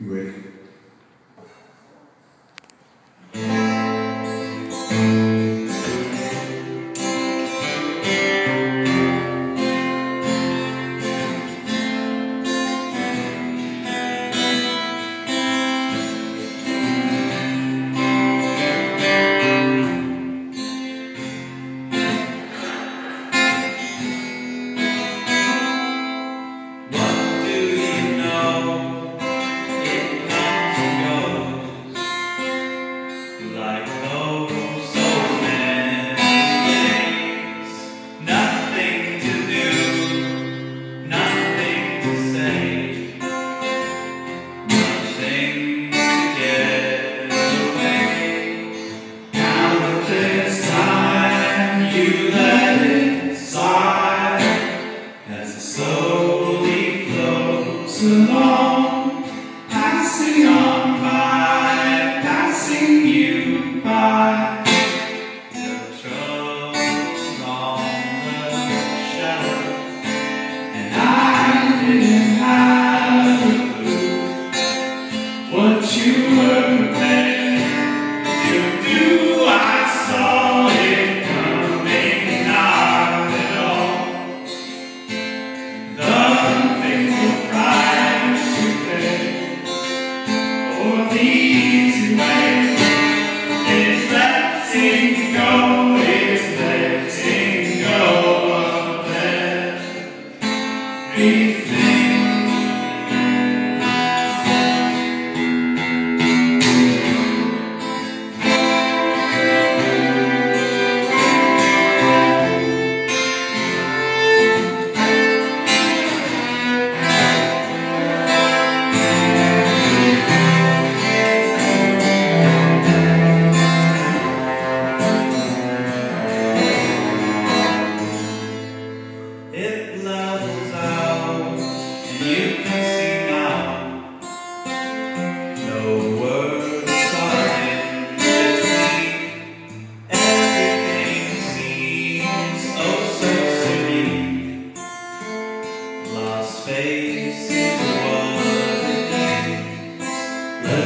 You letting go,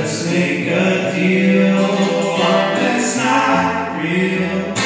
Let's make a deal, but it's not real.